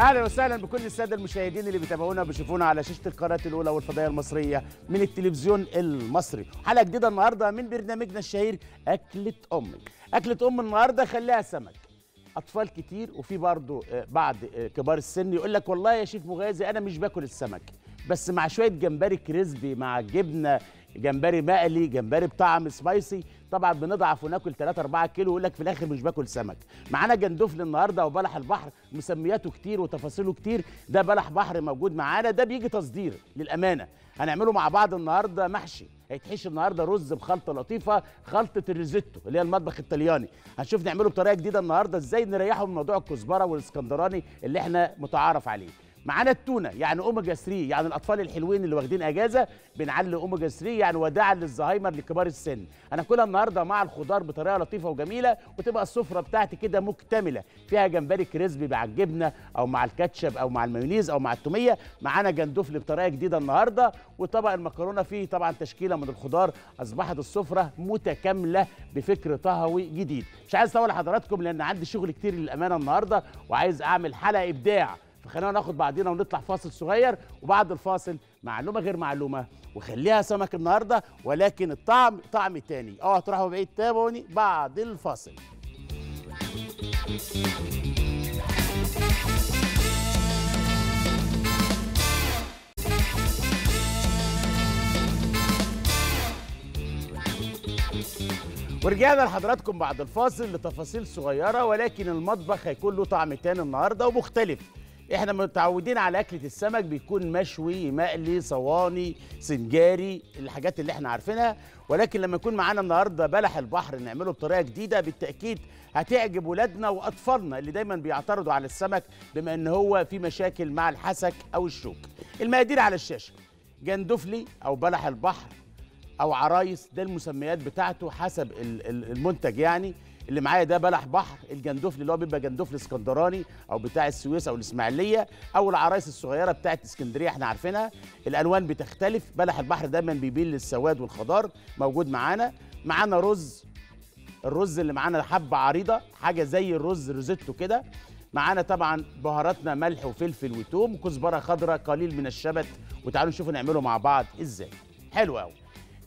أهلا وسهلا بكل السادة المشاهدين اللي بيتابعونا وبيشوفونا على شاشة القناة الأولى والفضائية المصرية من التلفزيون المصري. حلقة جديدة النهارده من برنامجنا الشهير أكلة امي أكلة أم النهارده خليها سمك. أطفال كتير وفي برضه آه، بعض آه، كبار السن يقول لك والله يا شيف مغازي أنا مش باكل السمك. بس مع شوية جمبري كريسبي مع جبنة جمبري مقلي جمبري بطعم سبايسي طبعا بنضعف وناكل 3 4 كيلو ويقول لك في الآخر مش باكل سمك. معانا جندوفلي النهارده وبلح البحر مسمياته كتير وتفاصيله كتير. ده بلح بحر موجود معانا ده بيجي تصدير للأمانة. هنعمله مع بعض النهارده محشي. هيتحشي النهارده رز بخلطة لطيفة خلطة الريزوتو اللي هي المطبخ الطلياني هنشوف نعمله بطريقة جديدة النهارده إزاي نريحه من موضوع الكزبرة والإسكندراني اللي إحنا متعارف عليه. معانا التونة يعني أوميجا 3 يعني الأطفال الحلوين اللي واخدين أجازة بنعلي أوميجا 3 يعني وداعا للزهايمر لكبار السن. هناكلها النهارده مع الخضار بطريقة لطيفة وجميلة وتبقى السفرة بتاعتي كده مكتملة. فيها جمبري كريسبي مع الجبنة أو مع الكاتشب أو مع المايونيز أو مع التومية. معانا جندفل بطريقه جديدة النهارده وطبق المكرونة فيه طبعا تشكيلة من الخضار أصبحت السفرة متكاملة بفكر طهوي جديد. مش عايز أطول حضراتكم لأن عندي شغل كتير للأمانة النهارده وعايز أعمل حلقة إبداع. فخلينا ناخد بعضينا ونطلع فاصل صغير وبعد الفاصل معلومة غير معلومة. وخليها سمك النهارده ولكن الطعم طعم تاني. آه هتروحوا بعيد تابعوني بعد الفاصل. ورجعنا لحضراتكم بعد الفاصل لتفاصيل صغيرة ولكن المطبخ هيكون له طعم تاني النهاردة ومختلف. إحنا متعودين على أكلة السمك بيكون مشوي مقلي صواني سنجاري الحاجات اللي إحنا عارفينها. ولكن لما يكون معانا النهاردة بلح البحر نعمله بطريقة جديدة بالتأكيد هتعجب ولادنا وأطفالنا اللي دايما بيعترضوا على السمك بما إن هو في مشاكل مع الحسك أو الشوك. المقادير على الشاشة. جندفلي أو بلح البحر أو عرايس ده المسميات بتاعته حسب ال- ال- المنتج يعني. اللي معايا ده بلح بحر الجندفل اللي هو بيبقى جندفل اسكندراني أو بتاع السويس أو الإسماعيلية أو العرايس الصغيرة بتاعت إسكندرية إحنا عارفينها. الألوان بتختلف بلح البحر دايما بيميل للسواد والخضار موجود معانا. معانا رز الرز اللي معانا حبة عريضة حاجة زي الرز روزيتو كده. معانا طبعا بهاراتنا ملح وفلفل وتوم وكزبره خضراء قليل من الشبت وتعالوا نشوفوا نعمله مع بعض إزاي. حلو قوي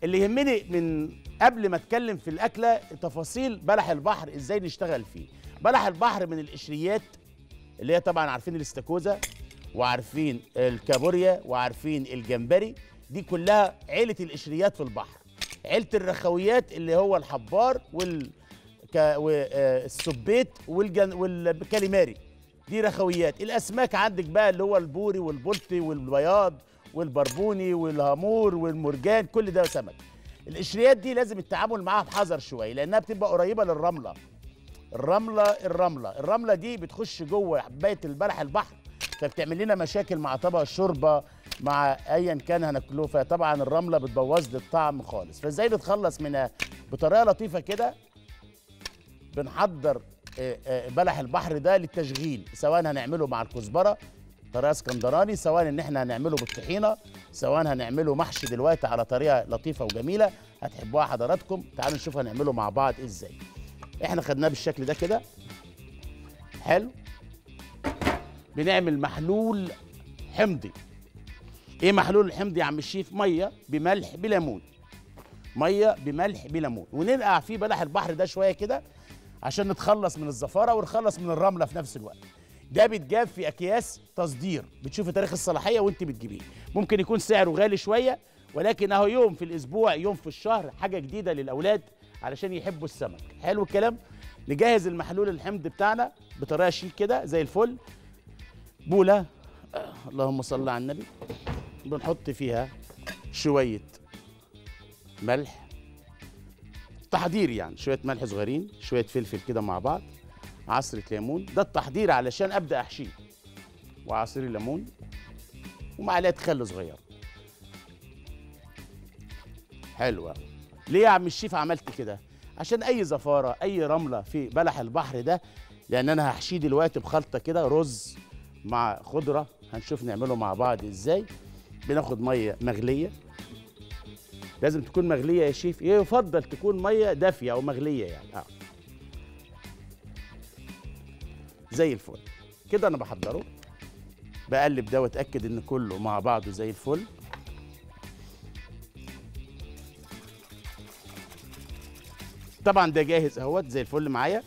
اللي يهمني من قبل ما اتكلم في الأكلة تفاصيل بلح البحر إزاي نشتغل فيه. بلح البحر من القشريات اللي هي طبعا عارفين الاستاكوزا وعارفين الكابوريا وعارفين الجمبري. دي كلها عيلة القشريات في البحر. عيلة الرخويات اللي هو الحبار وال والسبيت والجن... والكاليماري. دي رخويات. الأسماك عندك بقى اللي هو البوري والبلطي والبياض والبربوني والهامور والمرجان كل ده سمك. القشريات دي لازم التعامل معاها بحذر شوية لأنها بتبقى قريبة للرملة. الرملة الرملة الرملة دي بتخش جوه حبايه البلح البحر فبتعمل لنا مشاكل مع طبق الشوربة مع ايا كان هناكله فطبعا الرملة بتبوظ لي الطعم خالص. فإزاي نتخلص منها؟ بطريقة لطيفة كده بنحضر بلح البحر ده للتشغيل سواء هنعمله مع الكزبرة طريقه اسكندراني سواء إن إحنا هنعمله بالطحينة سواء هنعمله محشي دلوقتي على طريقة لطيفة وجميلة هتحبوها حضراتكم. تعالوا نشوف هنعمله مع بعض إزاي. إحنا خدناه بالشكل ده كده. حلو. بنعمل محلول حمضي. إيه محلول الحمضي يا عم الشيف؟ مية بملح بليمون. مية بملح بليمون. وننقع فيه بلح البحر ده شوية كده عشان نتخلص من الزفارة ونخلص من الرملة في نفس الوقت. ده بيتجاب في أكياس تصدير بتشوفي تاريخ الصلاحية وأنت بتجيبيه. ممكن يكون سعره غالي شوية ولكن أهو يوم في الأسبوع يوم في الشهر حاجة جديدة للأولاد علشان يحبوا السمك. حلو الكلام؟ نجهز المحلول الحمض بتاعنا بطريقة شيك كده زي الفل. بوله. اللهم صل على النبي. بنحط فيها شوية ملح. تحضير يعني شوية ملح صغيرين شوية فلفل كده مع بعض. عصرة ليمون ده التحضير علشان أبدأ أحشيه. وعصير الليمون ومعلقة خل صغيرة. حلوة. ليه يا عم الشيف عملت كده؟ عشان أي زفارة أي رملة في بلح البحر ده لأن أنا هحشيه دلوقتي بخلطة كده رز مع خضرة. هنشوف نعمله مع بعض إزاي. بناخد مية مغلية. لازم تكون مغلية يا شيف. يفضل تكون مية دافية أو مغلية يعني. آه. زي الفل. كده أنا بحضره. بقلب ده وأتأكد إن كله مع بعضه زي الفل. طبعا ده جاهز أهوت زي الفل معايا.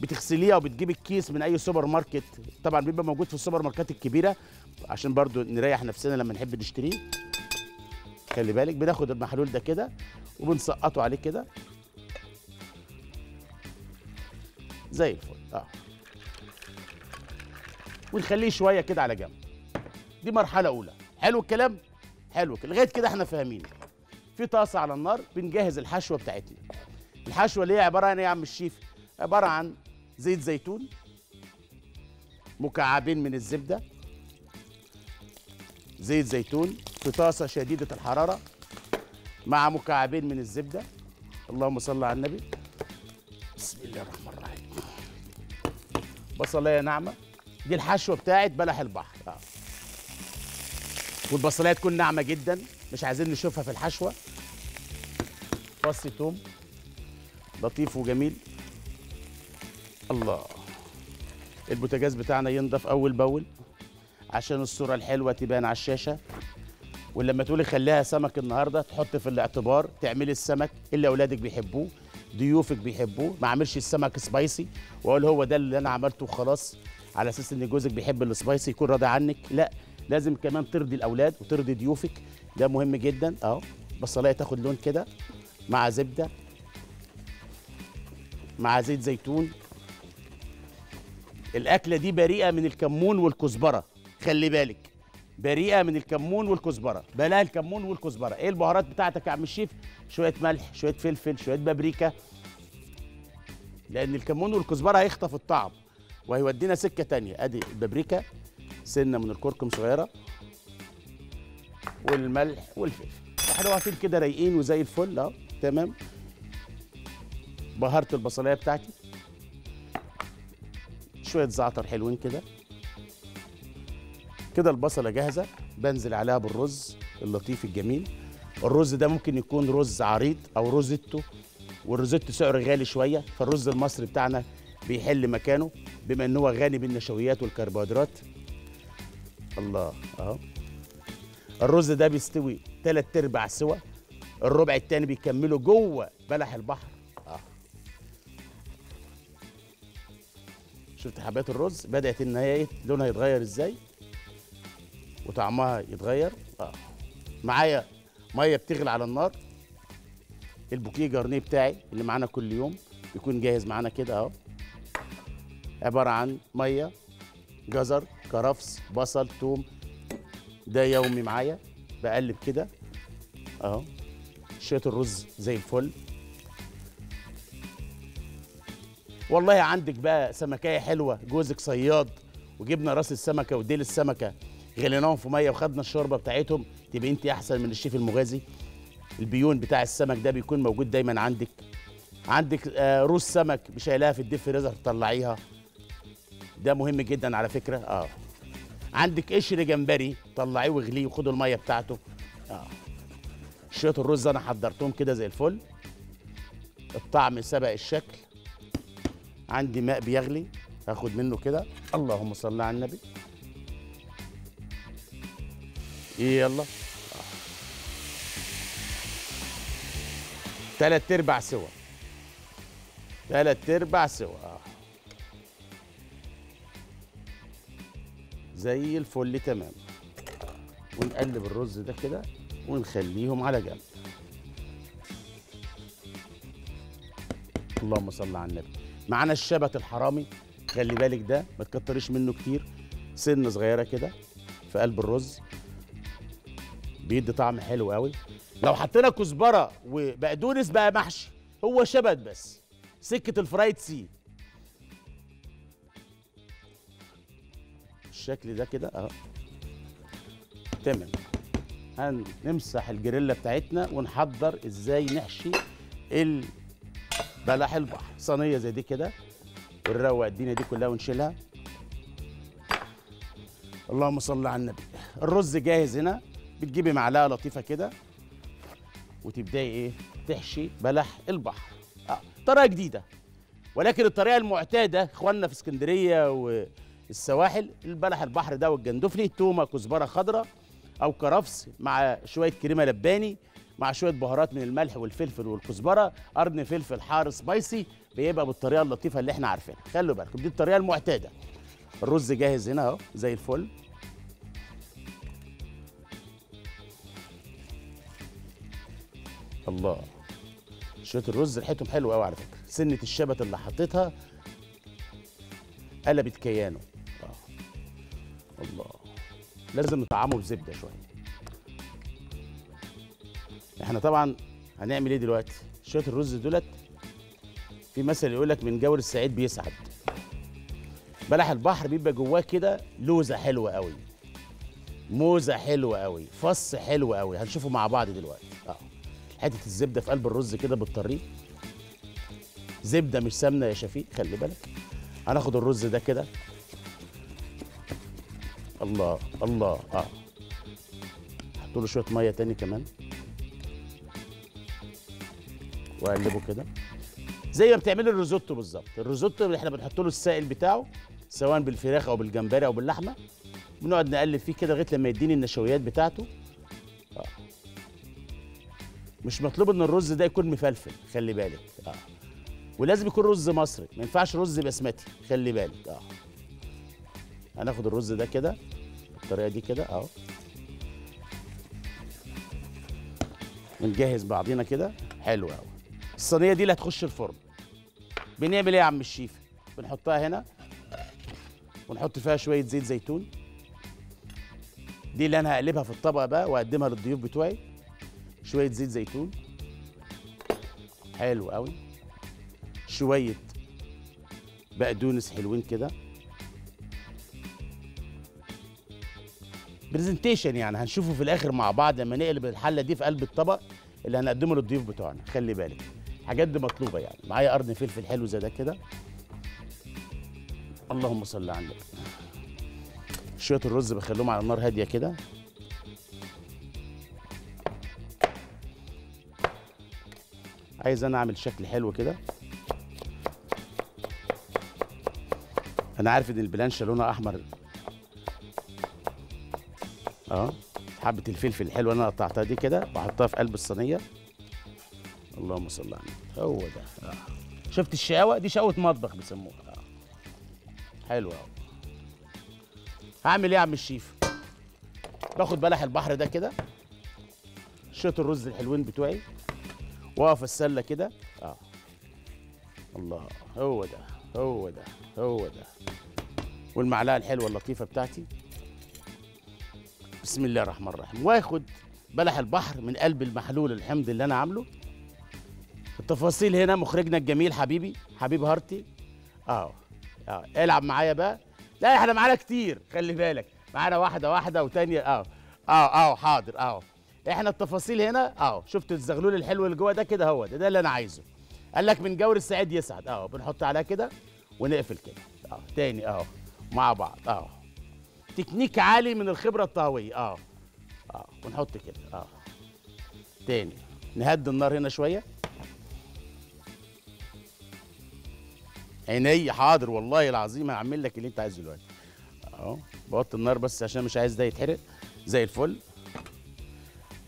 بتغسليها وبتجيب الكيس من أي سوبر ماركت. طبعا بيبقى موجود في السوبر ماركات الكبيرة. عشان برضو نريح نفسنا لما نحب نشتريه. خلي بالك بناخد المحلول ده كده وبنسقطه عليه كده. زي الفل. آه. ونخليه شوية كده على جنب. دي مرحلة أولى. حلو الكلام؟ حلو لغاية كده إحنا فاهمين. في طاسة على النار بنجهز الحشوة بتاعتنا. الحشوة اللي هي عبارة عن إيه يا عم الشيف؟ عبارة عن زيت زيتون مكعبين من الزبدة زيت زيتون في طاسة شديدة الحرارة مع مكعبين من الزبدة. اللهم صل على النبي. بسم الله الرحمن الرحيم. بصلايه ناعمه دي الحشوه بتاعت بلح البحر. آه. والبصلايه تكون ناعمة جدا. مش عايزين نشوفها في الحشوة. فص توم. لطيف وجميل. الله. البوتاجاز بتاعنا ينضف أول بأول عشان الصورة الحلوة تبان على الشاشة. ولما تقولي خليها سمك النهارده تحط في الاعتبار تعملي السمك اللي أولادك بيحبوه ضيوفك بيحبوه. ما اعملش السمك سبايسي. وأقول هو ده اللي أنا عملته وخلاص. على أساس إن جوزك بيحب السبايسي يكون راضي عنك. لا لازم كمان ترضي الأولاد وترضي ضيوفك. ده مهم جدا. اهو بصلايه تاخد لون كده مع زبدة مع زيت زيتون. الأكلة دي بريئة من الكمون والكزبرة. خلي بالك. بريئة من الكمون والكزبرة. بلاها الكمون والكزبرة. إيه البهارات بتاعتك يا عم الشيف؟ شوية ملح شوية فلفل شوية بابريكا. لأن الكمون والكزبرة هيخطف الطعم. وهيودينا سكة تانية. أدي البابريكا سنة من الكركم صغيرة. والملح والفلفل. إحنا واقفين كده رايقين وزي الفل أهو. تمام؟ بهرت البصلاية بتاعتي. شوية زعتر حلوين كده. كده البصلة جاهزة. بنزل عليها بالرز اللطيف الجميل. الرز ده ممكن يكون رز عريض أو روزيتو. والروزيتو سعره غالي شوية فالرز المصري بتاعنا بيحل مكانه بما إن هو غني بالنشويات والكربوهيدرات. الله أهو. الرز ده بيستوي تلات أرباع سوا الربع التاني بيكمله جوه بلح البحر. آه شفت حبات الرز؟ بدأت إن هي إيه؟ لونها يتغير إزاي؟ وطعمها يتغير. آه معايا مية بتغلي على النار. البوكيه جارنيه بتاعي اللي معانا كل يوم يكون جاهز معانا كده أهو. عبارة عن مية جزر كرفس بصل توم. ده يومي معايا. بقلب كده. أهو. شوية الرز زي الفل. والله عندك بقى سمكية حلوة. جوزك صياد وجبنا راس السمكة وديل السمكة. غليناهم في مية وخدنا الشوربة بتاعتهم. تبقى انت أحسن من الشيف المغازي. البيون بتاع السمك ده بيكون موجود دايما عندك. عندك آه روس سمك مش في الديب فريزر تطلعيها ده مهم جدا على فكرة. آه. عندك قشر جمبري طلعيه واغليه وخدوا المية بتاعته. آه. شوية الرز أنا حضرتهم كده زي الفل. الطعم سبق الشكل. عندي ماء بيغلي هاخد منه كده. اللهم صل على النبي. يلا. تلات أرباع سوا. تلات أرباع سوا. زي الفل تمام. ونقلب الرز ده كده ونخليهم على جنب. اللهم صل على النبي. معانا الشبت الحرامي خلي بالك ده ما تكتريش منه كتير. سن صغيرة كده في قلب الرز. بيدي طعم حلو قوي. لو حطينا كزبرة وبقدونس بقى محشي هو شبت بس. سكة الفرايد سي. الشكل ده كده اهو. تمام. هنمسح الجريلا بتاعتنا ونحضر إزاي نحشي البلح البحر صينيه زي دي كده ونروق الدنيا دي كلها ونشيلها. اللهم صل على النبي. الرز جاهز هنا بتجيبي معلقة لطيفة كده وتبدأي إيه تحشي بلح البحر. آه طريقة جديدة ولكن الطريقة المعتادة إخواننا في اسكندرية السواحل البلح البحر ده والجندفلي تومة كزبرة خضراء أو كرفس مع شوية كريمة لباني مع شوية بهارات من الملح والفلفل والكزبرة قرن فلفل حار سبايسي بيبقى بالطريقة اللطيفة اللي إحنا عارفينها. خلوا بالكم دي الطريقة المعتادة. الرز جاهز هنا أهو زي الفل. الله. شوية الرز ريحتهم حلوة قوي على فكرة. سنة الشبت اللي حطيتها قلبت كيانه. الله. لازم نطعمه بزبدة شوية. إحنا طبعا هنعمل إيه دلوقتي؟ شوية الرز دولت في مثل يقول لك من جور السعيد بيسعد. بلح البحر بيبقى جواه كده لوزة حلوة قوي. موزة حلوة قوي. فص حلو قوي. هنشوفه مع بعض دلوقتي. آه. حتة الزبدة في قلب الرز كده بالطريق. زبدة مش سمنة يا شفيق خلي بالك. هناخد الرز ده كده. الله الله. آه. حط له شوية مية تاني كمان. وأقلبه كده. زي ما بتعملي الريزوتو بالظبط. الريزوتو اللي إحنا بنحط له السائل بتاعه سواء بالفراخ أو بالجمبري أو باللحمة بنقعد نقلب فيه كده لغاية لما يديني النشويات بتاعته. آه. مش مطلوب إن الرز ده يكون مفلفل خلي بالك. آه. ولازم يكون رز مصري. ما ينفعش رز بسمتي خلي بالك. آه. هناخد الرز ده كده بالطريقة دي كده أهو. ونجهز بعضينا كده. حلو قوي الصينية دي اللي هتخش الفرن. بنعمل إيه يا عم الشيف؟ بنحطها هنا. ونحط فيها شوية زيت زيتون. دي اللي أنا هقلبها في الطبق بقى وأقدمها للضيوف بتوعي. شوية زيت زيتون. حلو قوي شوية بقدونس حلوين كده. برزنتيشن يعني. هنشوفه في الآخر مع بعض لما نقلب الحلة دي في قلب الطبق اللي هنقدمه للضيوف بتوعنا. خلي بالك. الحاجات دي مطلوبة يعني. معايا قرن فلفل حلو زي ده كده. اللهم صل على النبي. شوية الرز بخليهم على النار هادية كده. عايز أنا أعمل شكل حلو كده. أنا عارف إن البلانشة لونها أحمر آه حبة الفلفل الحلوه اللي أنا قطعتها دي كده بحطها في قلب الصينية. اللهم صل على النبي. هو ده. آه. شفت الشقاوة؟ دي شقاوة مطبخ بيسموها. آه. حلوة قوي هعمل إيه يا عم الشيف؟ باخد بلح البحر ده كده شوية الرز الحلوين بتوعي وأقف السلة كده. آه. الله هو ده هو ده هو ده. والمعلقة الحلوة اللطيفة بتاعتي. بسم الله الرحمن الرحيم. واخد بلح البحر من قلب المحلول الحمض اللي أنا عامله. التفاصيل هنا مخرجنا الجميل حبيبي حبيب هارتي. آه آه العب معايا بقى. لا إحنا معانا كتير خلي بالك. معانا واحدة واحدة وتانية. آه آه آه حاضر آه. إحنا التفاصيل هنا آه شفت الزغلول الحلو اللي جوه ده كده هو ده ده اللي أنا عايزه. قال لك من جور السعيد يسعد. آه بنحط عليها كده ونقفل كده. آه تاني آه مع بعض. آه. تكنيك عالي من الخبرة الطهويه آه. آه ونحط كده. آه. تاني. نهدي النار هنا شوية. عيني حاضر. والله العظيم هعمل لك اللي أنت عايزه دلوقتي. اهو بوطي النار بس عشان مش عايز ده يتحرق. زي الفل.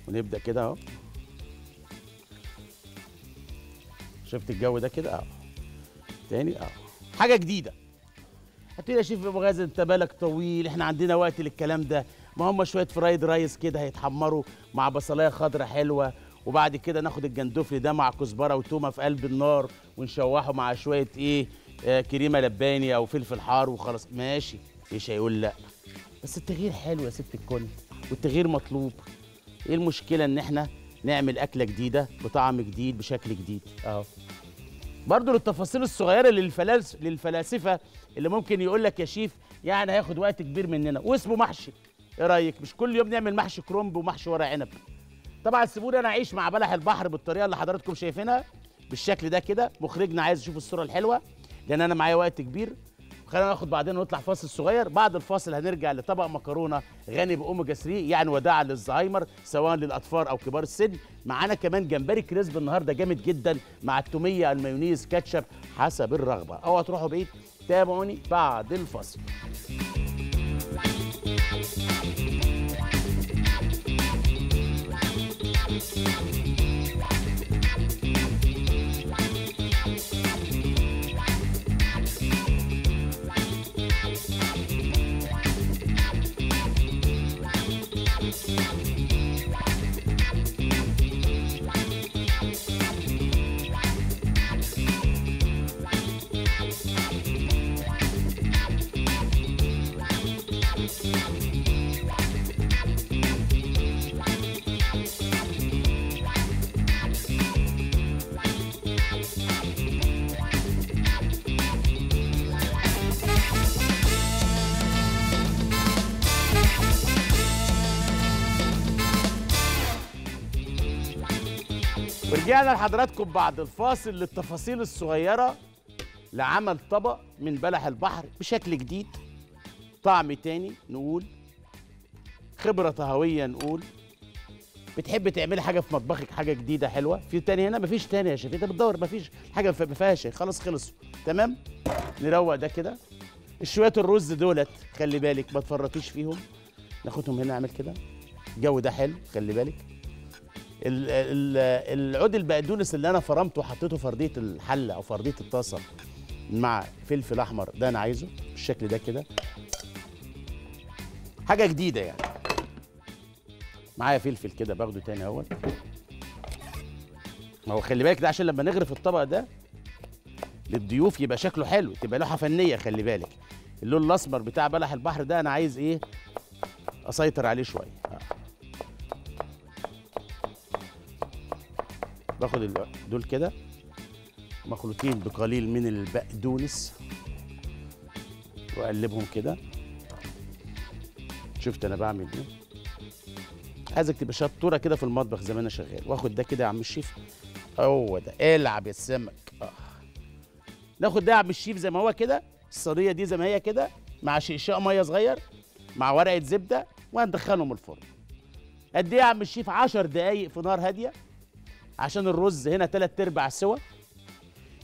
ونبدأ كده أهو. شفت الجو ده كده؟ اهو تاني. اهو حاجة جديدة. هتقولي يا شيف أبو غازي أنت بالك طويل إحنا عندنا وقت للكلام ده. ما هم شوية فرايد رايس كده هيتحمروا مع بصلاية خضراء حلوة وبعد كده ناخد الجندفلي ده مع كزبرة وتومة في قلب النار ونشوحه مع شوية إيه آه كريمة لباني أو فلفل حار وخلاص. ماشي إيش هيقول لأ. بس التغيير حلو يا ست الكل والتغيير مطلوب. إيه المشكلة إن إحنا نعمل أكلة جديدة بطعم جديد بشكل جديد؟ أهو. برضه للتفاصيل الصغيرة للفلاس للفلاسفة اللي ممكن يقول لك يا شيف يعني هياخد وقت كبير مننا. واسمه محشي. إيه رأيك؟ مش كل يوم نعمل محشي كرنب ومحشي ورق عنب. طبعا سيبوني أنا أعيش مع بلح البحر بالطريقة اللي حضراتكم شايفينها. بالشكل ده كده. مخرجنا عايز يشوف الصورة الحلوة لأن أنا معايا وقت كبير. خلينا ناخد بعدين ونطلع فاصل صغير. بعد الفاصل هنرجع لطبق مكرونة غني باوميجا 3 يعني وداعا للزهايمر سواء للأطفال أو كبار السن. معانا كمان جمبري crispy النهارده جامد جدا مع التومية المايونيز كاتشب حسب الرغبة. أوعى تروحوا بعيد؟ تابعوني بعد الفصل. ورجعنا لحضراتكم بعد الفاصل للتفاصيل الصغيرة لعمل طبق من بلح البحر بشكل جديد. طعم تاني نقول. خبرة طهوية نقول. بتحب تعملي حاجة في مطبخك حاجة جديدة حلوة؟ في تاني هنا؟ مفيش تاني يا شيخ. انت بتدور. مفيش حاجة ما فيهاش خلاص خلصوا. تمام؟ نروق ده كده. شوية الرز دولت خلي بالك ما تفرطيش فيهم. ناخدهم هنا نعمل كده. الجو ده حلو خلي بالك. ال- ال- العود البقدونس اللي أنا فرمته وحطيته في ارضيه الحلة أو في ارضيه الطاسة مع فلفل أحمر ده أنا عايزه بالشكل ده كده. حاجة جديدة يعني. معايا فلفل كده باخده تاني اهوت ما هو خلي بالك ده عشان لما نغرف الطبق ده للضيوف يبقى شكله حلو تبقى لوحة فنية خلي بالك. اللون الأسمر بتاع بلح البحر ده أنا عايز إيه؟ أسيطر عليه شوية. باخد دول كده مخلوطين بقليل من البقدونس واقلبهم كده. شفت أنا بعمل إيه؟ عايزك تبقى شطورة كده في المطبخ زي ما أنا شغال. واخد ده كده يا عم الشيف. هو ده. العب يا السمك آه. ناخد ده يا عم الشيف زي ما هو كده. الصينية دي زي ما هي كده. مع شقشاق مية صغير. مع ورقة زبدة. وهندخلهم الفرن. قد إيه يا عم الشيف 10 دقايق في نار هادية؟ عشان الرز هنا تلات أرباع سوا.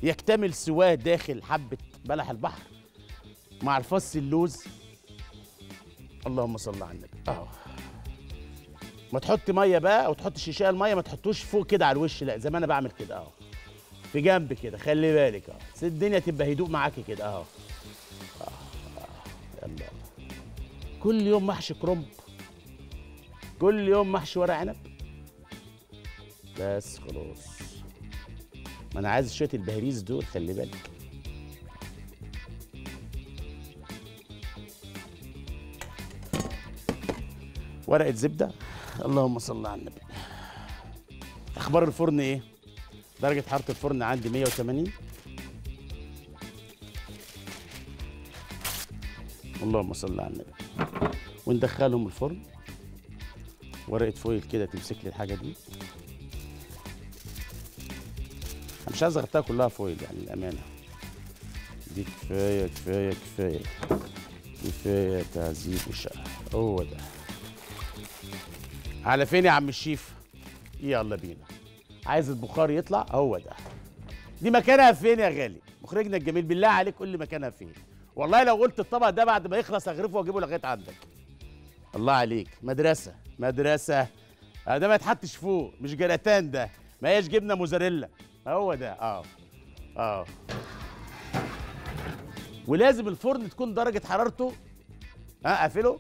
يكتمل سواه داخل حبة بلح البحر مع الفص اللوز. اللهم صل على النبي. آه. ما تحط مية بقى أو تحط شيشان المية ما تحطوش فوق كده على الوش لا زي ما أنا بعمل كده اهو في جنب كده خلي بالك اهو بس الدنيا تبقى هدوء معاكي كده اهو آه، يلا. كل يوم محشي كرنب. كل يوم محشي ورق عنب. بس خلاص. ما أنا عايز شوية البهريز دول خلي بالك. ورقة زبدة. اللهم صل على النبي. أخبار الفرن إيه؟ درجة حرارة الفرن عندي 180 اللهم صل على النبي. وندخلهم الفرن. ورقة فويل كده تمسك لي الحاجة دي. مش عايز أغطيها كلها فويل يعني الامانه دي كفاية كفاية كفاية. كفاية تعذيب وشقه هو ده. على فين يا عم الشيف؟ يلا بينا. عايز البخار يطلع؟ هو ده. دي مكانها فين يا غالي؟ مخرجنا الجميل بالله عليك قول لي مكانها فين. والله لو قلت الطبق ده بعد ما يخلص اغرفه وأجيبه لغاية عندك. الله عليك. مدرسة مدرسة. آه ده ما يتحطش فوق. مش جلاتان ده. ما هيش جبنة موزاريلا. هو ده آه. آه. ولازم الفرن تكون درجة حرارته ها اقفله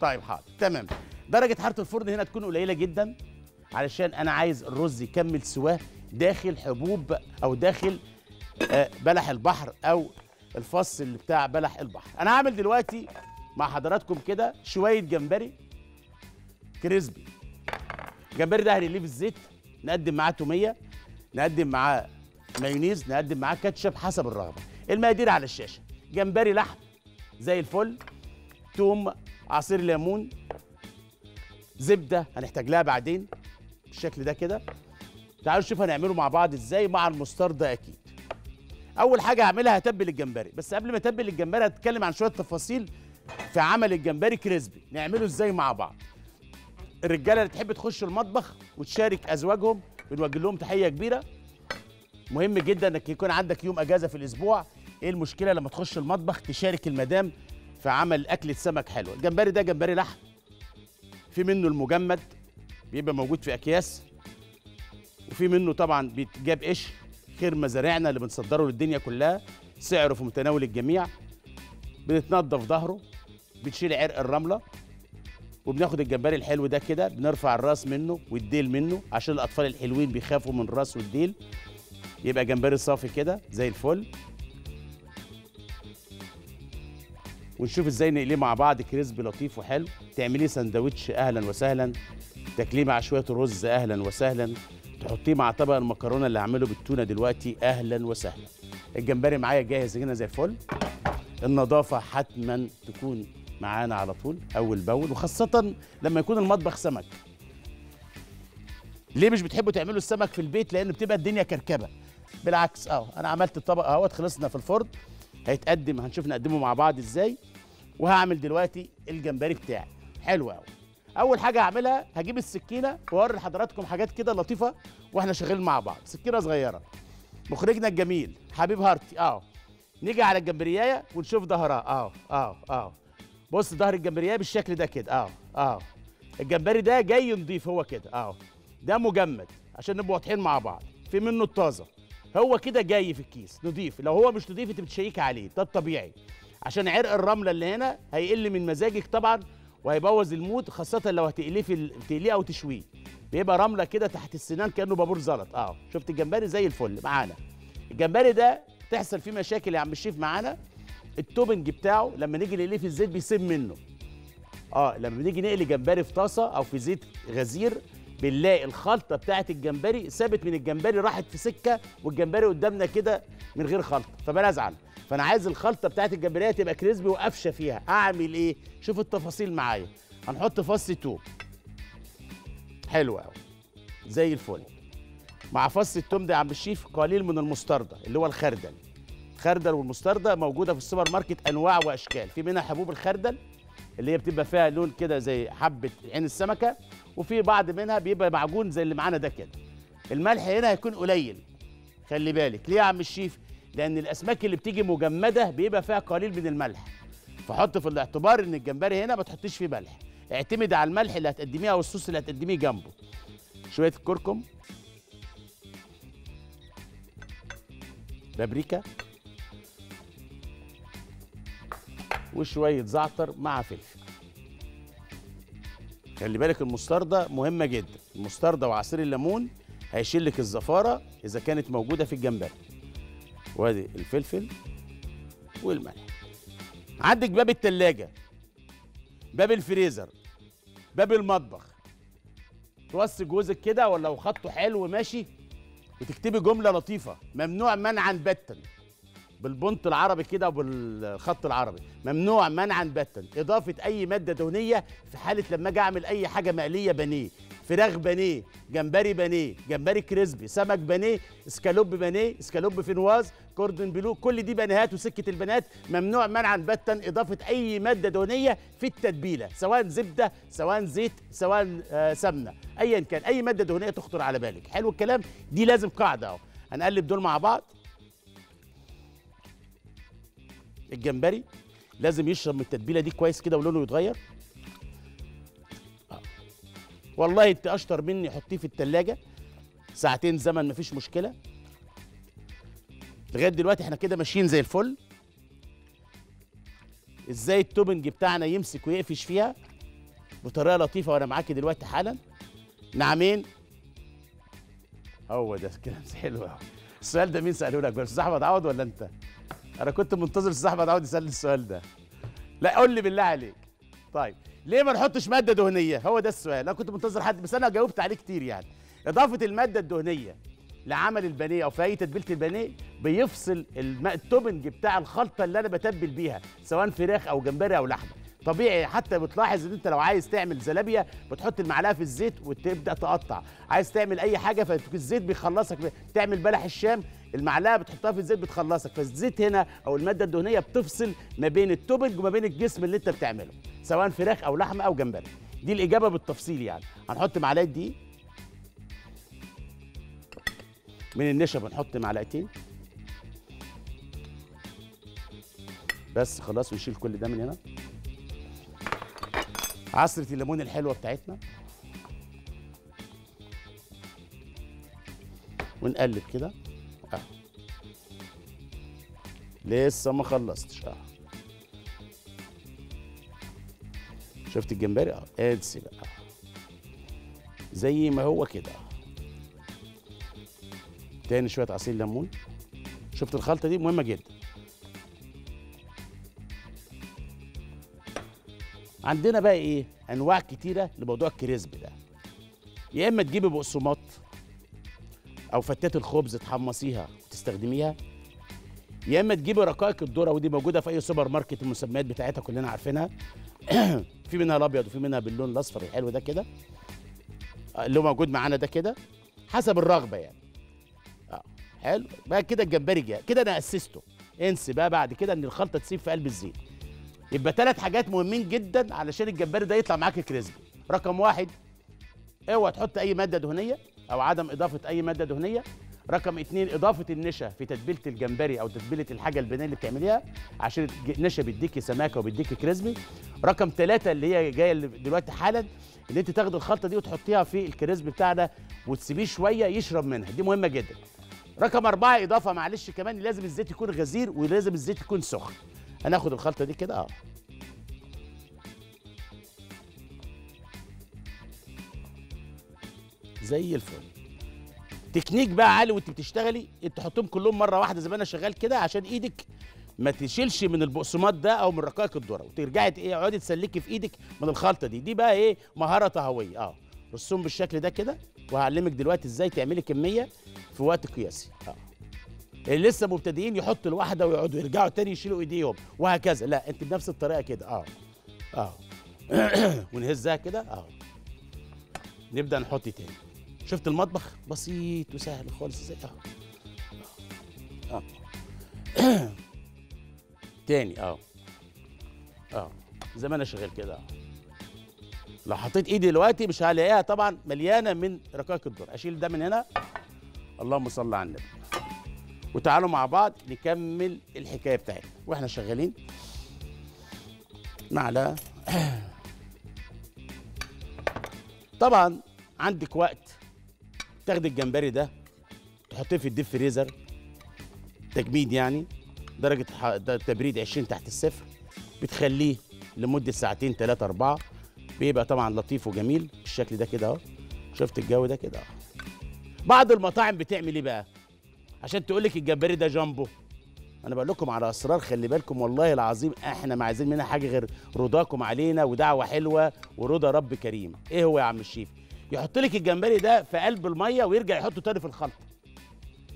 طيب حاضر تمام. درجة حرارة الفرن هنا تكون قليلة جدا علشان أنا عايز الرز يكمل سواه داخل حبوب أو داخل آه، بلح البحر أو الفص اللي بتاع بلح البحر. أنا هعمل دلوقتي مع حضراتكم كده شوية جمبري كريسبي. الجمبري ده هنقليه في الزيت نقدم معاه تومية. نقدم معاه مايونيز نقدم معاه كاتشب حسب الرغبة. المقادير على الشاشة. جمبري لحم زي الفل توم عصير ليمون زبدة هنحتاج لها بعدين بالشكل ده كده. تعالوا نشوف هنعمله مع بعض إزاي مع المستردة أكيد. أول حاجة هعملها هتبل الجمبري. بس قبل ما اتبل الجمبري هتكلم عن شوية تفاصيل في عمل الجمبري كريسبي. نعمله إزاي مع بعض؟ الرجالة اللي تحب تخش المطبخ وتشارك أزواجهم بنوجه لهم تحية كبيرة. مهم جدا إنك يكون عندك يوم إجازة في الأسبوع. إيه المشكلة لما تخش المطبخ تشارك المدام في عمل أكلة سمك حلوة؟ الجمبري ده جمبري لحم. في منه المجمد بيبقى موجود في أكياس. وفي منه طبعا بيتجاب قش خير مزارعنا اللي بنصدره للدنيا كلها. سعره في متناول الجميع. بنتنضف ظهره بنشيل عرق الرملة. وبناخد الجمبري الحلو ده كده بنرفع الراس منه والديل منه عشان الأطفال الحلوين بيخافوا من الراس والديل. يبقى جمبري صافي كده زي الفل. ونشوف إزاي نقليه مع بعض كريسبي لطيف وحلو. تعمليه سندوتش أهلا وسهلا. تاكليه مع شوية رز أهلا وسهلا. تحطيه مع طبق المكرونة اللي هعمله بالتونة دلوقتي أهلا وسهلا. الجمبري معايا جاهز هنا زي الفل. النظافة حتما تكون معانا على طول أول بأول وخاصة لما يكون المطبخ سمك. ليه مش بتحبوا تعملوا السمك في البيت؟ لأن بتبقى الدنيا كركبة. بالعكس آه أنا عملت الطبق أهوت خلصنا في الفرن هيتقدم هنشوف نقدمه مع بعض إزاي. وهعمل دلوقتي الجمبري بتاعي. حلو قوي أول حاجة هعملها هجيب السكينة وأوري لحضراتكم حاجات كده لطيفة وإحنا شغالين مع بعض. سكينة صغيرة. مخرجنا الجميل حبيب heart ي آه. نيجي على الجمبرياية ونشوف ظهرها. آه آه آه. بص ظهر الجمبريايه بالشكل ده كده. آه آه. الجمبري ده جاي نضيف هو كده. آه. ده مجمد عشان نبقى واضحين مع بعض. في منه الطازة. هو كده جاي في الكيس نضيف. لو هو مش نضيف انت بت check عليه. ده الطبيعي. عشان عرق الرملة اللي هنا هيقل من مزاجك طبعا وهيبوظ ال mood خاصة لو هتقليه في تقليه أو تشويه. بيبقى رملة كده تحت السنان كأنه بابور زلط. آه. شفت الجمبري؟ زي الفل. معانا. الجمبري ده تحصل فيه مشاكل يا عم الشيف معانا. ال topping بتاعه لما نيجي نقليه في الزيت بيسم منه. آه لما بنيجي نقلي جمبري في طاسة أو في زيت غزير بنلاقي الخلطة بتاعه الجمبري سابت من الجمبري راحت في سكة والجمبري قدامنا كده من غير خلطة. فبنزعل فأنا عايز الخلطة بتاعه الجمبريه تبقى crispy وقفشة فيها. أعمل إيه؟ شوف التفاصيل معايا. هنحط فص توم. حلو قوي زي الفل. مع فص التوم ده يا عم الشيف قليل من المستردة اللي هو الخردل. الخردل والمستردة موجودة في السوبر ماركت أنواع وأشكال. في منها حبوب الخردل اللي هي بتبقى فيها لون كده زي حبة عين السمكة وفي بعض منها بيبقى معجون زي اللي معانا ده كده. الملح هنا هيكون قليل خلي بالك. ليه يا عم الشيف؟ لأن الأسماك اللي بتيجي مجمدة بيبقى فيها قليل من الملح. فحط في الاعتبار إن الجمبري هنا ما تحطيش فيه ملح. اعتمد على الملح اللي هتقدميه أو الصوص اللي هتقدميه جنبه. شوية الكركم بابريكا. وشوية زعتر مع فلفل. خلي بالك المستردة مهمة جدا. المستردة وعصير الليمون هيشيل لك الزفارة إذا كانت موجودة في الجمبري. وادي الفلفل والملح. عندك باب التلاجة باب الفريزر باب المطبخ. توصي جوزك كده ولا خطه حلو ماشي وتكتبي جملة لطيفة. ممنوع منعا باتا بالبنط العربي كده وبالخط العربي. ممنوع منعا باتا. إضافة أي مادة دهنية في حالة لما أجي أعمل أي حاجة مقلية بانيه. فراخ بانيه جمبري بانيه جمبري crispy سمك بانيه إسكالوب بانيه إسكالوب فينواز كوردون بلو كل دي بانيهات وسكة البانيهات. ممنوع منعا باتا. إضافة أي مادة دهنية في التتبيلة سواء زبدة سواء زيت سواء آه سمنة. ايا كان. أي مادة دهنية تخطر على بالك. حلو الكلام. دي لازم قاعدة أهو. هنقلب دول مع بعض. الجمبري لازم يشرب من التتبيلة دي كويس كده ولونه يتغير. آه. والله انت اشطر مني حطيه في التلاجة. ساعتين زمن مفيش مشكلة. لغاية دلوقتي إحنا كده ماشيين زي الفل. إزاي التوبنج بتاعنا يمسك ويقفش فيها؟ بطريقة لطيفة وأنا معاكي دلوقتي حالا. نعمين. هو ده كلام حلو السؤال ده مين ساله لك بس؟ أحمد عوض ولا أنت؟ أنا كنت منتظر أستاذ احمد عوض يسألني السؤال ده. لا قول لي بالله عليك. طيب ليه ما نحطش مادة دهنية؟ هو ده السؤال. أنا كنت منتظر حد بس أنا جاوبت عليه كتير يعني. إضافة المادة الدهنية لعمل البانيه أو في أي تتبيلة البانيه بيفصل ال topping بتاع الخلطة اللي أنا بتبل بيها سواء فراخ أو جمبري أو لحمة. طبيعي حتى بتلاحظ إن أنت لو عايز تعمل زلابيا بتحط المعلقة في الزيت وتبدأ تقطع. عايز تعمل أي حاجة فالزيت بيخلصك تعمل بلح الشام المعلقة بتحطها في الزيت بتخلصك. فالزيت هنا أو المادة الدهنية بتفصل ما بين التوبنج وما بين الجسم اللي أنت بتعمله سواء فراخ أو لحمة أو جمبري. دي الإجابة بالتفصيل يعني. هنحط معلقة دقيق. من النشا بنحط معلقتين. بس خلاص ونشيل كل ده من هنا. عصرة الليمون الحلوة بتاعتنا. ونقلب كده. آه. لسه ما خلصتش. آه. شفت الجمبري؟ آه. ادسي بقى. زي ما هو كده. تاني شوية عصير ليمون. شفت الخلطة دي؟ مهمة جدا. عندنا بقى إيه؟ أنواع كتيرة لموضوع الكريسب ده. يا إما تجيبي بقسماط أو فتات الخبز تحمصيها وتستخدميها يا إما تجيبي رقائق الذرة ودي موجودة في أي سوبر ماركت المسميات بتاعتها كلنا عارفينها. في منها الأبيض وفي منها باللون الأصفر الحلو ده كده. آه، اللي هو موجود معانا ده كده. حسب الرغبة يعني. آه حلو. بقى كده الجمبري جاء كده أنا أسسته. انسي بقى بعد كده إن الخلطة تسيب في قلب الزيت. يبقى ثلاث حاجات مهمين جدا علشان الجمبري ده يطلع معاك crispy. رقم واحد اوعى تحط أي مادة دهنية أو عدم إضافة أي مادة دهنية. رقم اتنين إضافة النشا في تتبيلة الجمبري أو تتبيلة الحاجة البنية اللي بتعمليها عشان النشا بيديكي سماكة وبيديكي كريسبي. رقم ثلاثة اللي هي جاية اللي دلوقتي حالا إن أنت تاخدي الخلطة دي وتحطيها في الكريسبي بتاعنا وتسيبيه شوية يشرب منها. دي مهمة جدا. رقم أربعة إضافة معلش كمان لازم الزيت يكون غزير ولازم الزيت يكون سخن. هناخد الخلطة دي كده آه. زي الفل. تكنيك بقى عالي وانت بتشتغلي انت تحطهم كلهم مرة واحدة زي ما أنا شغال كده عشان إيدك ما تشيلش من البقسماط ده أو من رقائق الذرة وترجعي إيه اقعدي تسلكي في إيدك من الخلطة دي. دي بقى إيه مهارة طهوية آه. رسوم بالشكل ده كده وهعلمك دلوقتي إزاي تعملي كمية في وقت قياسي آه. اللي لسه مبتدئين يحطوا الواحدة ويقعدوا يرجعوا تاني يشيلوا إيديهم وهكذا. لا أنت بنفس الطريقة كده. آه. آه. ونهزها كده؟ آه. نبدأ نحط تاني. شفت المطبخ؟ بسيط وسهل خالص إزاي آه. آه. تاني. آه. آه. زي ما أنا شغال كده. آه لو حطيت إيدي دلوقتي مش هلاقيها طبعا مليانة من رقائق الذره أشيل ده من هنا. اللهم صل على النبي. وتعالوا مع بعض نكمل الحكاية بتاعتنا. وإحنا شغالين معلقه طبعا عندك وقت تاخد الجمبري ده تحطيه في الديب فريزر. تجميد يعني درجة ح- د- تبريد 20 تحت الصفر. بتخليه لمدة ساعتين ثلاثة أربعة. بيبقى طبعا لطيف وجميل. بالشكل ده كده أهو. شفت الجو ده كده أهو. بعض المطاعم بتعمل إيه بقى؟ عشان تقول لك الجمبري ده جامبو. أنا بقول لكم على اسرار خلي بالكم والله العظيم إحنا ما عايزين منها حاجة غير رضاكم علينا ودعوة حلوة ورضا رب كريم. إيه هو يا عم الشيف؟ يحط لك الجمبري ده في قلب المية ويرجع يحطه تاني في الخلطة.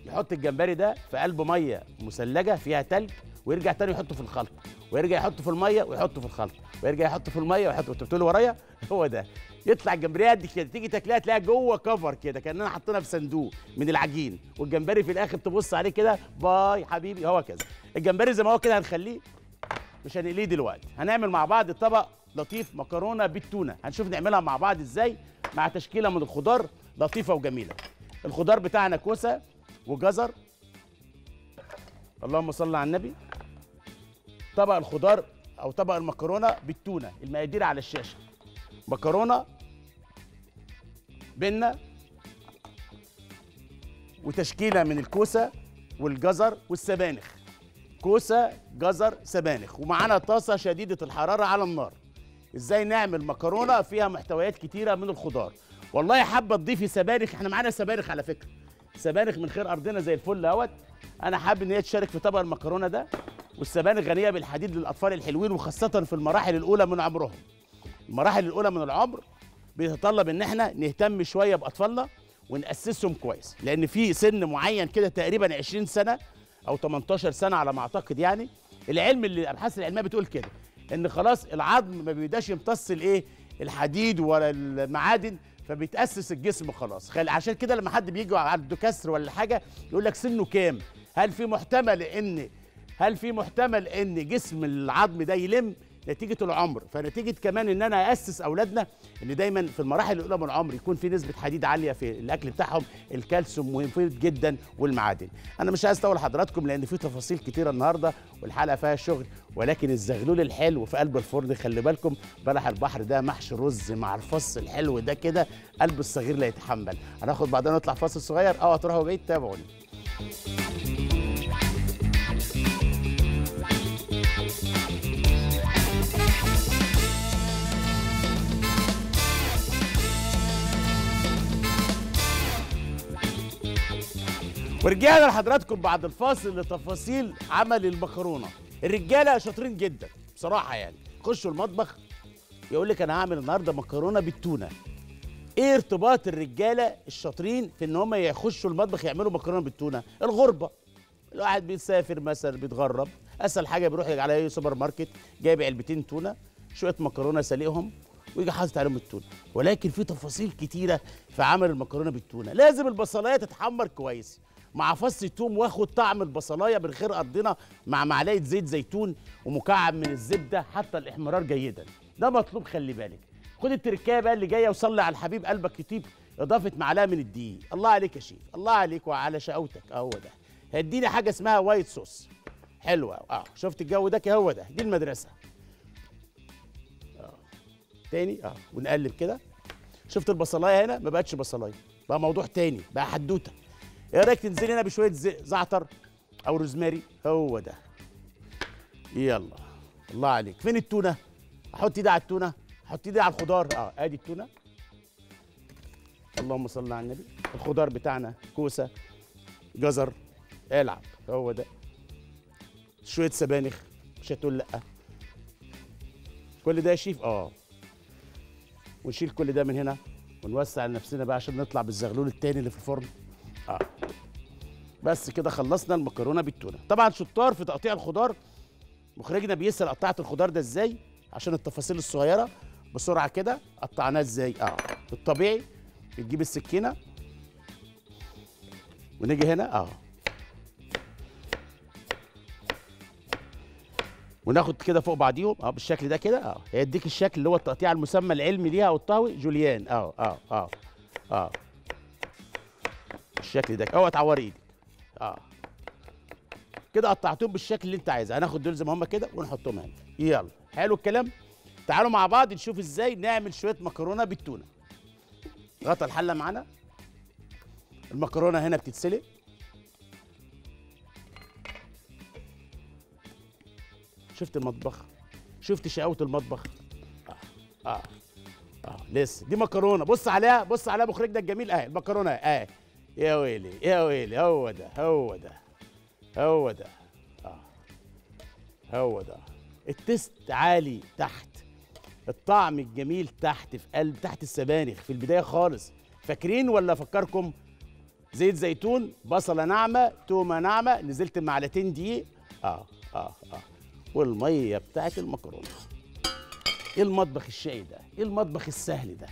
يحط الجمبري ده في قلب مية مثلجة فيها تلج ويرجع تاني يحطه في الخلطة. ويرجع يحطه في المية ويحطه في الخلطة. ويرجع يحطه في المية ويحطه. انت بتقول ورايا؟ هو ده. يطلع الجمبرية قد كده تيجي تاكلها تلاقيها جوه كفر كده كأننا حاطينها في صندوق من العجين والجمبري في الآخر تبص عليه كده باي حبيبي هو كذا. الجمبري زي ما هو كده هنخليه مش هنقليه دلوقتي هنعمل مع بعض طبق لطيف مكرونة بالتونة هنشوف نعملها مع بعض إزاي مع تشكيلة من الخضار لطيفة وجميلة. الخضار بتاعنا كوسة وجزر. اللهم صل على النبي. طبق الخضار أو طبق المكرونة بالتونة المقادير على الشاشة. مكرونة بنه وتشكيلة من الكوسة والجزر والسبانخ. كوسة جزر سبانخ. ومعانا طاسة شديدة الحرارة على النار. إزاي نعمل مكرونة فيها محتويات كتيرة من الخضار. والله حابة تضيفي سبانخ. إحنا معانا سبانخ على فكرة. سبانخ من خير أرضنا زي الفل أهوت. أنا حابب إن هي تشارك في طبق المكرونة ده. والسبانخ غنية بالحديد للأطفال الحلوين وخاصة في المراحل الأولى من عمرهم. المراحل الأولى من العمر بيتطلب إن إحنا نهتم شوية بأطفالنا ونأسسهم كويس. لأن في سن معين كده تقريبا 20 سنة أو 18 سنة على ما أعتقد يعني العلم اللي الأبحاث العلمية بتقول كده إن خلاص العظم ما بيبقاش يمتص الإيه؟ الحديد ولا المعادن فبيتأسس الجسم خلاص. خل... عشان كده لما حد بيجي عنده كسر ولا حاجة يقول لك سنه كام؟ هل في محتمل إن هل في محتمل إن جسم العظم ده يلم؟ نتيجة العمر. فنتيجة كمان إن أنا اسس أولادنا إن دايما في المراحل الاولى من العمر يكون في نسبة حديد عالية في الأكل بتاعهم الكالسيوم مفيد جدا والمعادن. أنا مش عايز أطول حضراتكم لأن في تفاصيل كتيرة النهارده والحلقة فيها شغل ولكن الزغلول الحلو في قلب الفرن خلي بالكم بلح البحر ده محشي رز مع الفص الحلو ده كده قلب الصغير لا يتحمل. هناخد بعدين نطلع فاصل صغير. اوعى تروحوا بعيد تابعوني ورجعنا لحضراتكم بعد الفاصل لتفاصيل عمل المكرونة. الرجالة شاطرين جدا بصراحة يعني. يخشوا المطبخ يقول لك أنا هعمل النهارده مكرونة بالتونة. إيه ارتباط الرجالة الشاطرين في إن هم يخشوا المطبخ يعملوا مكرونة بالتونة؟ الغربة. الواحد بيسافر مثلا بيتغرب أسهل حاجة بيروح على أي سوبر ماركت جايب علبتين تونة شوية مكرونة سلقهم ويجي حاطط عليهم التونة. ولكن في تفاصيل كتيرة في عمل المكرونة بالتونة. لازم البصلاية تتحمر كويس. مع فص الثوم واخد طعم البصلاية من خير ارضنا مع معلقة زيت زيتون ومكعب من الزبدة حتى الإحمرار جيدا. ده مطلوب خلي بالك. خد التركاية بقى اللي جاية وصلي على الحبيب قلبك يطيب إضافة معلقة من الدقيق. الله عليك يا شيف الله عليك وعلى شقاوتك. أهو ده. هديني حاجة اسمها وايت صوص. حلوة أه شفت الجو ده هو ده. دي المدرسة. أه تاني؟ أه ونقلب كده. شفت البصلاية هنا؟ ما بقتش بصلاية. بقى موضوع تاني بقى حدوتة. إيه رأيك تنزلي هنا بشوية زعتر أو روزماري؟ هو ده. يلا. الله عليك. فين التونة؟ أحط إيدي على التونة. أحط إيدي على الخضار. آه أدي التونة. اللهم صل على النبي. الخضار بتاعنا كوسة جزر. العب. هو ده. شوية سبانخ. مش هتقول لأ. كل ده يا شيف؟ آه. ونشيل كل ده من هنا ونوسع لنفسنا بقى عشان نطلع بالزغلول التاني اللي في الفرن. آه. بس كده خلصنا المكرونة بالتونة. طبعا شطار في تقطيع الخضار. مخرجنا بيسأل قطعت الخضار ده إزاي؟ عشان التفاصيل الصغيرة. بسرعة كده قطعناه إزاي؟ آه. الطبيعي. بتجيب السكينة. ونيجي هنا. آه. وناخد كده فوق بعضيهم. آه بالشكل ده كده. آه. هيديك الشكل اللي هو التقطيع المسمى العلمي ليها أو الطهوي. جوليان. آه. آه. آه. آه. بالشكل ده. اوعى تعوري إيدك آه. كده قطعتهم بالشكل اللي انت عايزه. هناخد دول زي ما هم كده ونحطهم هنا. يلا. حلو الكلام؟ تعالوا مع بعض نشوف إزاي نعمل شوية مكرونة بالتونة. غطا الحلة معانا. المكرونة هنا بتتسلق. شفت المطبخ؟ شفت شقاوة المطبخ؟ آه. آه. آه. لسه. دي مكرونة. بص عليها. بص عليها مخرجنا الجميل. اهي المكرونة. اهي يا ويلي يا ويلي هو ده هو ده هو ده. آه. هو ده. التست عالي تحت. الطعم الجميل تحت في قلب تحت السبانخ في البداية خالص. فاكرين ولا افكركم زيت زيتون بصلة ناعمة تومة ناعمة نزلت معلقتين دقيق. آه آه آه. والمية بتاعت المكرونة. إيه المطبخ الشقي ده؟ إيه المطبخ السهل ده؟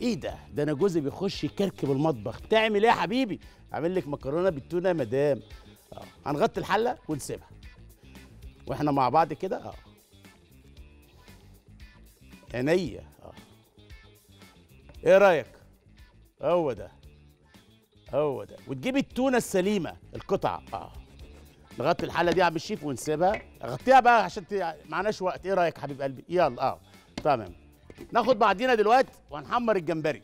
إيه ده؟ ده أنا جوزي بيخش يكركب المطبخ. بتعمل إيه يا حبيبي؟ عامل لك مكرونة بالتونة يا مدام. آه. هنغطي الحلة ونسيبها. وإحنا مع بعض كده؟ آه. عينيا. آه. إيه رأيك؟ هو ده. هو ده. وتجيب التونة السليمة القطعة. آه. نغطي الحلة دي يا عم الشيف ونسيبها. غطيها بقى عشان. معناش وقت. إيه رأيك حبيب قلبي؟ يلا. آه. تمام. ناخد بعضينا دلوقتي وهنحمر الجمبري.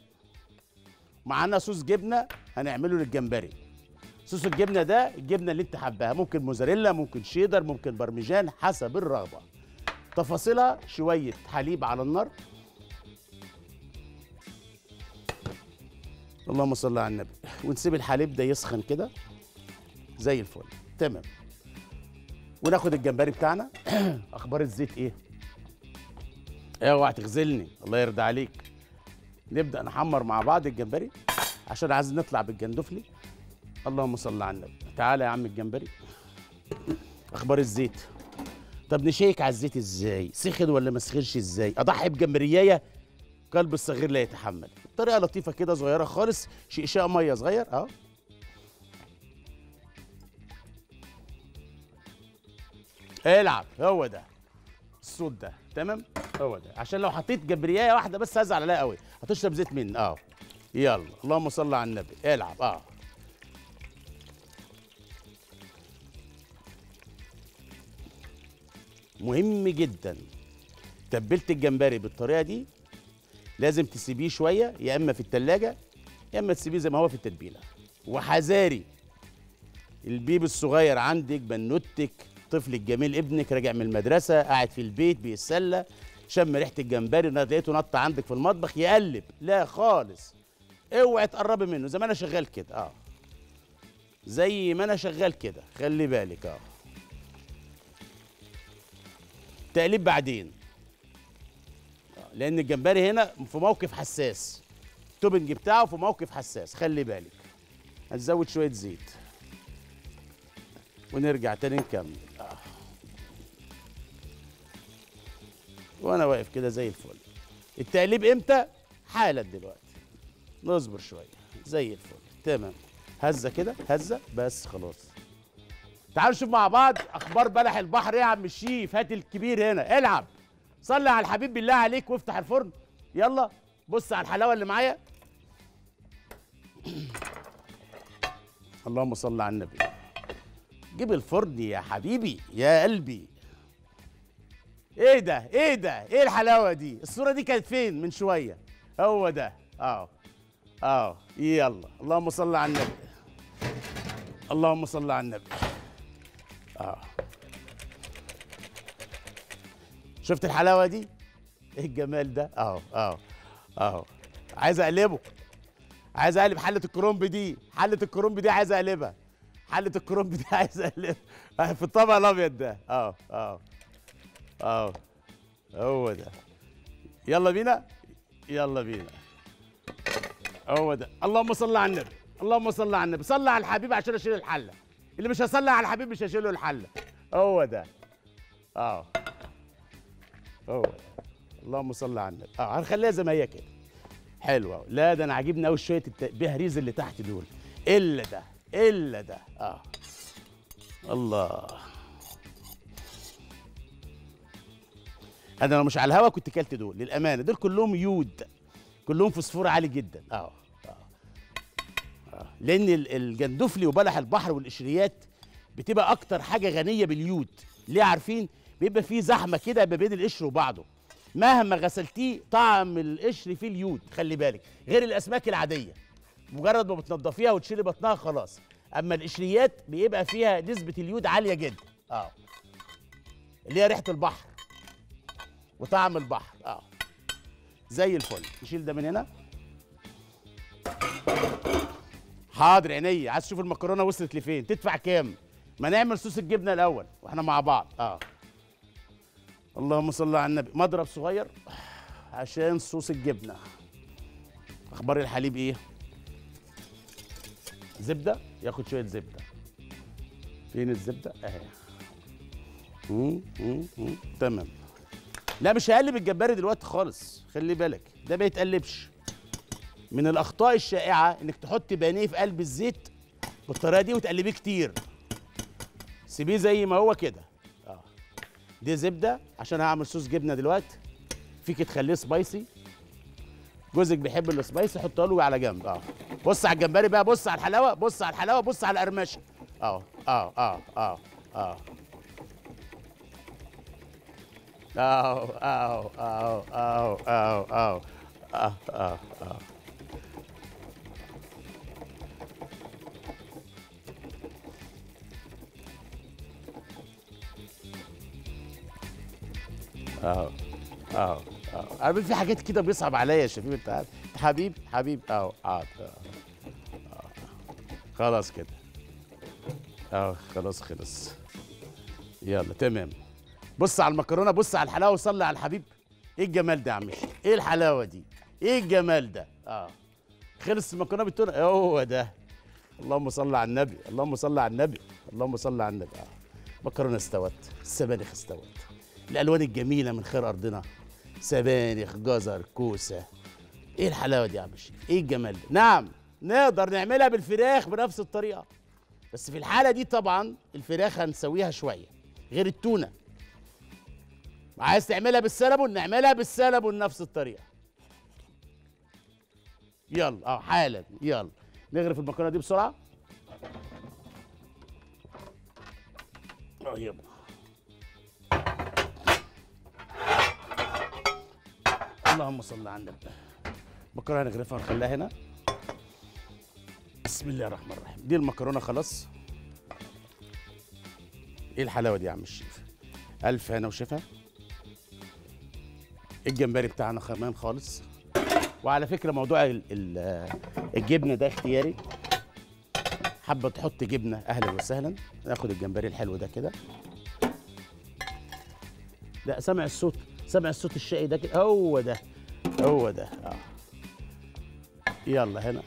معانا صوص جبنة هنعمله للجمبري. صوص الجبنة ده الجبنة اللي انت حباها ممكن موزاريلا ممكن شيدر ممكن برمجان حسب الرغبة. تفاصيلها شوية حليب على النار. اللهم صل على النبي. ونسيب الحليب ده يسخن كده. زي الفل. تمام. وناخد الجمبري بتاعنا. أخبار الزيت إيه؟ اوعى تغزلني؟ الله يرضى عليك. نبدأ نحمر مع بعض الجمبري عشان عايز نطلع بالجندفلي. اللهم صل على النبي. تعالى يا عم الجمبري. أخبار الزيت. طب نشيك على الزيت إزاي؟ سخن ولا ما سخنش إزاي؟ أضحي بجمبرياية. قلب الصغير لا يتحمل. طريقة لطيفة كده صغيرة خالص. شقشاق مية صغير. آه العب. هو ده. الصوت ده تمام؟ هو ده. عشان لو حطيت جبرياية واحدة بس هزعل عليها قوي. هتشرب زيت مني. آه. يلا. اللهم صل على النبي. العب. آه. مهم جدا. تبلت الجمبري بالطريقة دي لازم تسيبيه شوية يا إما في التلاجة يا إما تسيبيه زي ما هو في التتبيلة. وحذاري البيبي الصغير عندك بنوتك طفل الجميل ابنك راجع من المدرسة قاعد في البيت بيتسلى شم ريحة الجمبري لقيته نط عندك في المطبخ يقلب. لا خالص. اوعي تقربي منه. زي ما أنا شغال كده. آه. زي ما أنا شغال كده. خلي بالك. آه. تقليب بعدين. آه، لأن الجمبري هنا في موقف حساس. التوبنج بتاعه في موقف حساس. خلي بالك. هنزود شوية زيت. ونرجع تاني نكمل. وأنا واقف كده زي الفل. التقليب إمتى؟ حالا دلوقتي. نصبر شوية. زي الفل. تمام. هزة كده؟ هزة. بس خلاص. تعالوا نشوف مع بعض أخبار بلح البحر إيه يا عم الشيف. هات الكبير هنا. العب. صلي على الحبيب بالله عليك وافتح الفرن. يلا. بص على الحلاوة اللي معايا. اللهم صل على النبي. جيب الفرن يا حبيبي. يا قلبي. إيه ده؟ إيه ده؟ إيه الحلاوة دي؟ الصورة دي كانت فين؟ من شوية. هو ده. آه آه يلا. اللهم صل على النبي. اللهم صل على النبي. آه شفت الحلاوة دي؟ إيه الجمال ده؟ آه آه آه عايز اقلبه. عايز اقلب حلة الكرنب دي. حلة الكرنب دي عايز اقلبها. حلة الكرنب دي عايز اقلبها. في الطبق الأبيض ده. آه آه آه. هو ده. يلا بينا. يلا بينا. هو ده. اللهم صل على النبي. اللهم صل على النبي. صل على الحبيب عشان أشيل الحلة. اللي مش هصلي على الحبيب مش هشيله الحلة. هو ده. آه. هو ده. اللهم صل على النبي. آه هنخليها زي ما هي كده. حلوة لا ده أنا عاجبني قوي شوية البهريز اللي تحت دول. إلا ده. إلا ده. آه. الله. أنا لو مش على الهوا كنت كلت دول للأمانة. دول كلهم يود. كلهم فوسفور عالي جدا. آه. آه. لأن ال- الجندفلي وبلح البحر والقشريات بتبقى أكتر حاجة غنية باليود. ليه عارفين؟ بيبقى فيه زحمة كده ما بين القشر وبعضه. مهما غسلتيه طعم القشر فيه اليود خلي بالك. غير الأسماك العادية. مجرد ما بتنضفيها وتشيلي بطنها خلاص. أما القشريات بيبقى فيها نسبة اليود عالية جدا. آه. اللي هي ريحة البحر. وطعم البحر. آه. زي الفل. نشيل ده من هنا. حاضر عينيا عايز تشوف المكرونة وصلت لفين؟ تدفع كام؟ ما نعمل صوص الجبنة الأول. وإحنا مع بعض. آه. اللهم صل على النبي. مضرب صغير عشان صوص الجبنة. أخبار الحليب إيه؟ زبدة؟ ياخد شوية زبدة. فين الزبدة؟ أهي. تمام. لا مش هقلب الجمبري دلوقتي خالص. خلي بالك ده ما يتقلبش. من الأخطاء الشائعة إنك تحط بانيه في قلب الزيت بالطريقة دي وتقلبيه كتير. سيبيه زي ما هو كده. آه. دي زبدة عشان هعمل صوص جبنة دلوقتي. فيك تخليه سبايسي. جوزك بيحب السبايسي حطها له على جنب. آه. بص على الجمبري بقى بص على الحلاوة بص على الحلاوة بص على القرمشة. آه. آه. آه. آه. آه. أو أو أو أو أو أو أو أو أو أو أو أو عارف في حاجات كده بيصعب عليا يا شباب أنت عارف حبيب حبيب أو أو خلاص كده أه خلاص خلص يلا تمام بص على المكرونة بص على الحلاوة وصلي على الحبيب. إيه الجمال ده يا عم؟ إيه الحلاوة دي؟ إيه الجمال ده؟ آه. خلص المكرونة بالتونة. هو ده. اللهم صل على النبي اللهم صل على النبي اللهم صل على النبي. آه. مكرونة استوت السبانخ استوت. الألوان الجميلة من خير أرضنا. سبانخ جزر كوسة. إيه الحلاوة دي يا عم؟ إيه الجمال ده؟ نعم نقدر نعملها بالفراخ بنفس الطريقة. بس في الحالة دي طبعا الفراخ هنسويها شوية غير التونة. عايز تعملها بالسلمون نعملها بالسلمون نفس الطريقة. يلا آه حالا يلا. نغرف المكرونة دي بسرعة. آه يلا. اللهم صل على النبي. المكرونه هنغرفها ونخليها هنا. بسم الله الرحمن الرحيم. دي المكرونة خلاص. إيه الحلاوة دي يا عم الشيف؟ ألف هنا وشفا. الجمبري بتاعنا كمان خالص. وعلى فكرة موضوع ال- ال- الجبنة ده اختياري. حابة تحط جبنة أهلا وسهلا. ناخد الجمبري الحلو ده كده. لا سامع الصوت سامع الصوت الشقي ده كده. هو ده هو ده. آه. يلا هنا.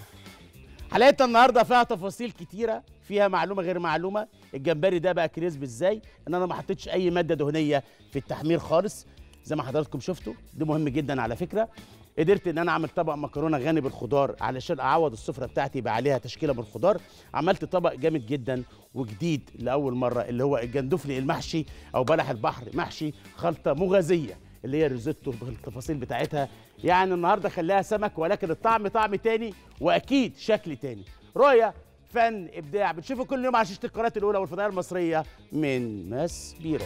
حلقتنا النهارده فيها تفاصيل كتيرة فيها معلومة غير معلومة. الجمبري ده بقى كريسبي إزاي؟ إن أنا ما حطيتش أي مادة دهنية في التحمير خالص. زي ما حضراتكم شفتوا ده مهم جدا على فكرة. قدرت إن أنا أعمل طبق مكرونة غني بالخضار علشان أعوض السفرة بتاعتي يبقى عليها تشكيلة بالخضار عملت طبق جامد جدا وجديد لأول مرة اللي هو الجندفلي المحشي أو بلح البحر محشي خلطة مغازية اللي هي الريزوتو بالتفاصيل بتاعتها. يعني النهارده خليها سمك ولكن الطعم طعم تاني وأكيد شكل تاني. رؤية فن إبداع بتشوفوا كل يوم على شاشة القناة الأولى والفضائية المصرية من ماس بيرو.